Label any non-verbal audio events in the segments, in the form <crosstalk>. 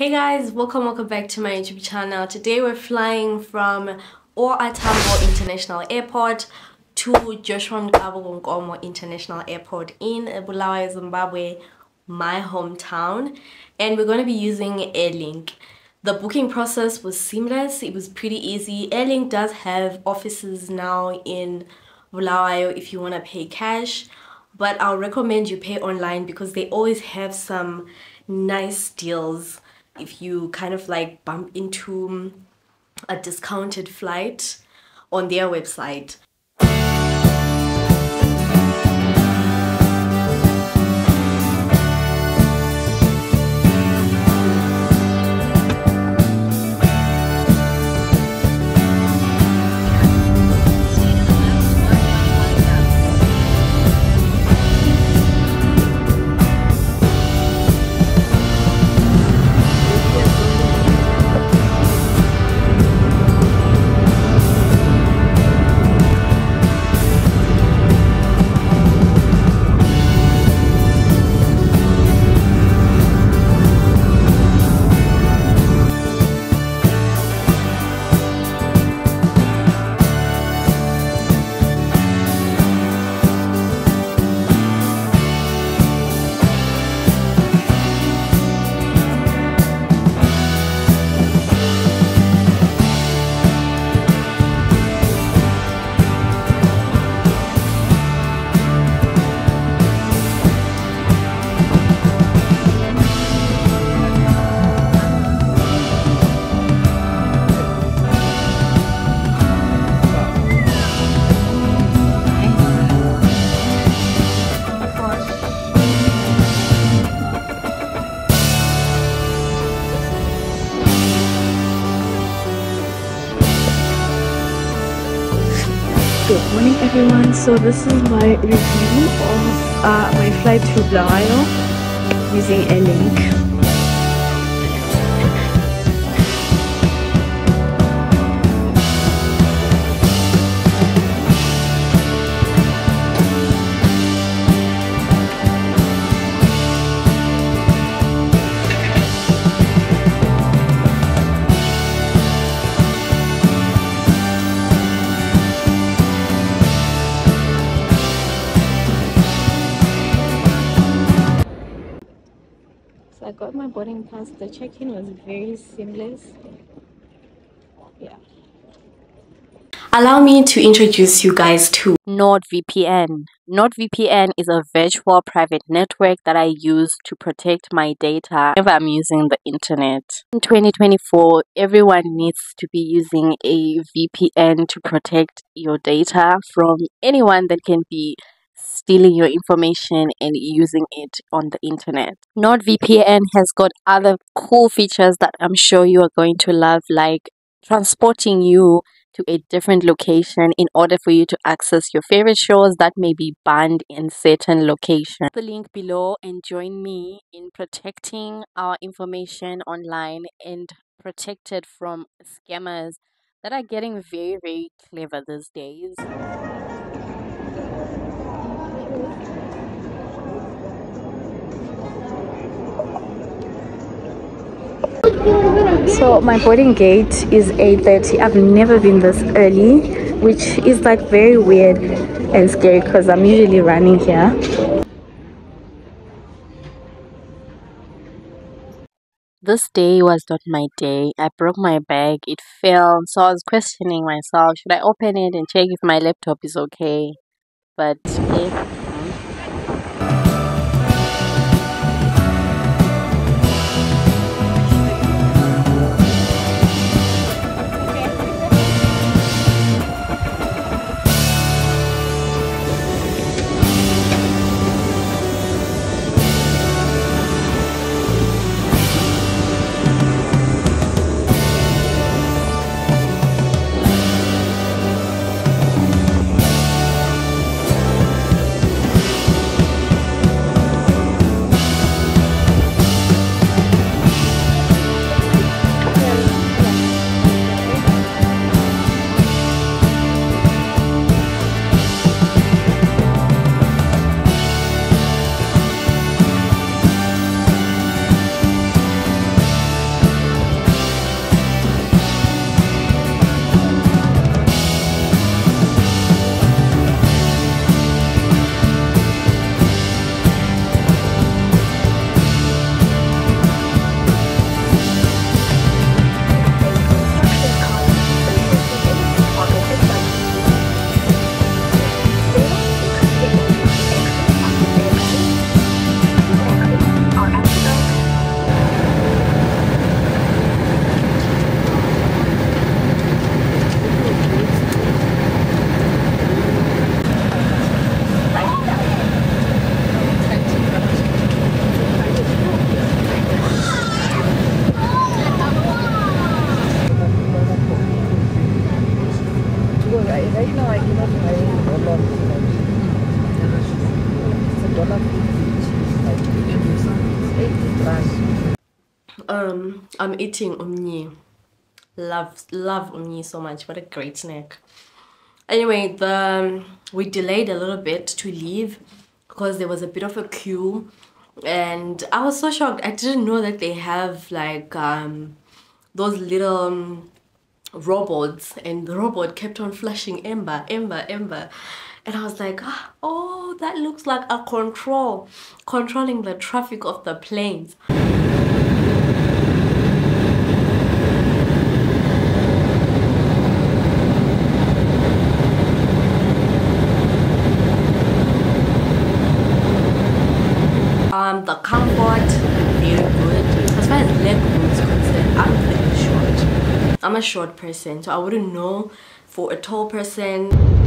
Hey guys, welcome welcome back to my YouTube channel. Today we're flying from OR Tambo International Airport to Joshua Nkomo International Airport in Bulawayo, Zimbabwe, my hometown, and we're going to be using Airlink. The booking process was seamless. It was pretty easy. Airlink does have offices now in Bulawayo if you want to pay cash, but I'll recommend you pay online because they always have some nice deals if you kind of like bump into um, a discounted flight on their website. Good morning everyone. So this is my review of uh, my flight to Bulawayo using Airlink. So boarding pass. The check-in was very seamless. Yeah. Allow me to introduce you guys to NordVPN. NordVPN is a virtual private network that I use to protect my data whenever I'm using the internet. In 2024, everyone needs to be using a VPN to protect your data from anyone that can be stealing your information and using it on the internet. NordVPN has got other cool features that I'm sure you are going to love, like transporting you to a different location in order for you to access your favorite shows that may be banned in certain locations. The link below and join me in protecting our information online and protect it from scammers that are getting very, very clever these days. So my boarding gate is 8:30. I've never been this early, which is like very weird and scary because I'm usually running here. This day was not my day. I broke my bag, it fell, so I was questioning myself should I open it and check if my laptop is okay? But eh, um I'm eating umni. Love love umni so much. What a great snack. Anyway, the um, we delayed a little bit to leave because there was a bit of a queue and I was so shocked. I didn't know that they have like um those little um, robots and the robot kept on flashing ember ember ember and i was like ah, oh that looks like a control controlling the traffic of the planes um the comfort very good as far as leg room is concerned i'm very short i'm a short person so i wouldn't know for a tall person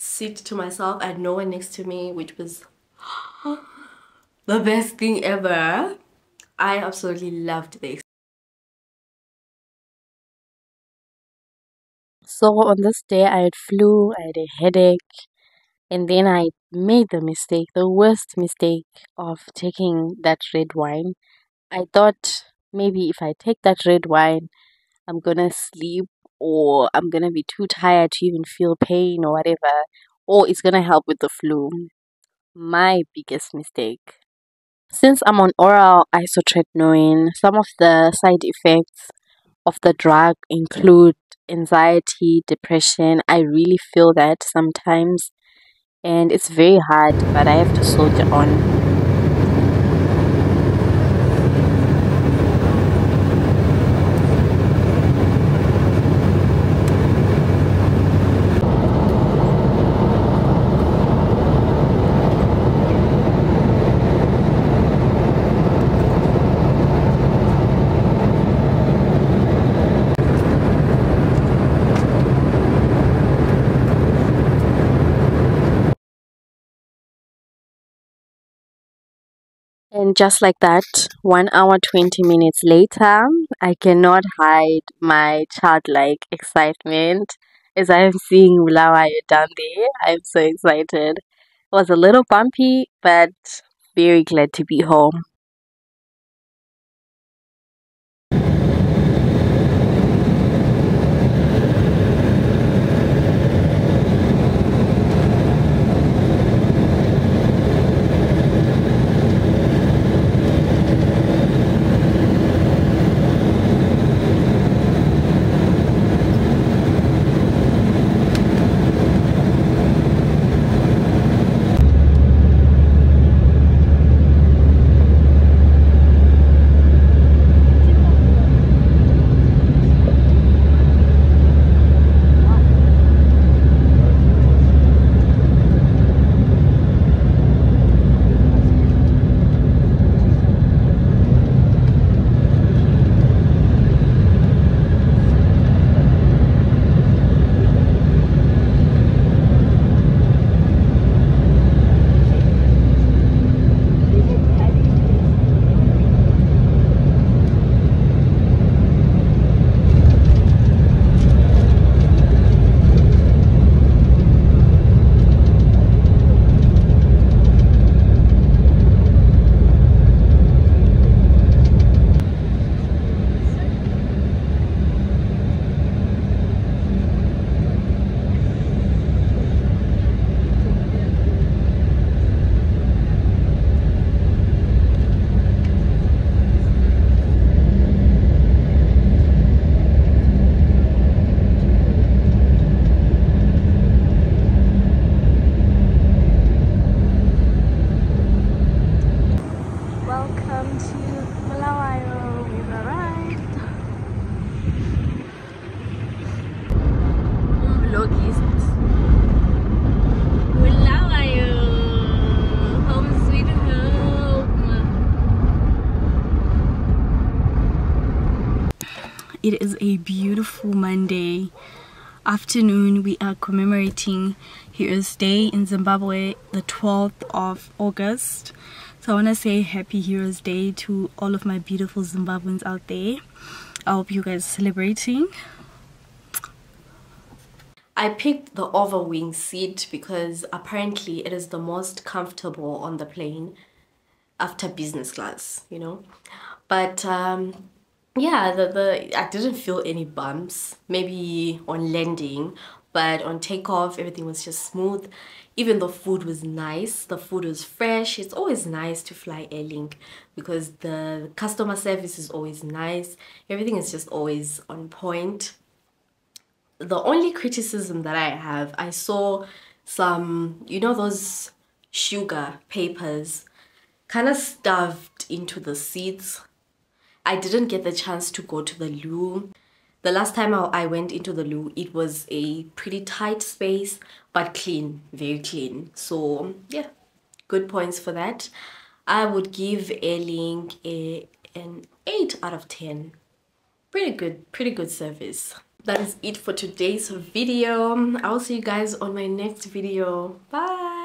seat to myself. I had no one next to me, which was <gasps> the best thing ever. I absolutely loved this. So on this day, I had flu, I had a headache, and then I made the mistake, the worst mistake of taking that red wine. I thought maybe if I take that red wine, I'm gonna sleep or I'm gonna be too tired to even feel pain or whatever, or it's gonna help with the flu. My biggest mistake. Since I'm on oral isotretinoin, some of the side effects of the drug include anxiety, depression. I really feel that sometimes, and it's very hard, but I have to soldier on. Just like that, one hour, 20 minutes later, I cannot hide my childlike excitement as I am seeing Bulawayo down there. I'm so excited. It was a little bumpy, but very glad to be home. It is a beautiful Monday afternoon. We are commemorating Heroes Day in Zimbabwe, the 12th of August. So I want to say Happy Heroes Day to all of my beautiful Zimbabweans out there. I hope you guys are celebrating. I picked the overwing seat because apparently it is the most comfortable on the plane after business class, you know. But um, yeah, the, the I didn't feel any bumps. Maybe on landing, but on takeoff everything was just smooth. Even the food was nice. The food was fresh. It's always nice to fly Airlink because the customer service is always nice. Everything is just always on point the only criticism that I have, I saw some, you know, those sugar papers kind of stuffed into the seats. I didn't get the chance to go to the loo. The last time I went into the loo, it was a pretty tight space, but clean, very clean. So yeah, good points for that. I would give Airlink a, an 8 out of 10. pretty good pretty good service that is it for today's video i'll see you guys on my next video bye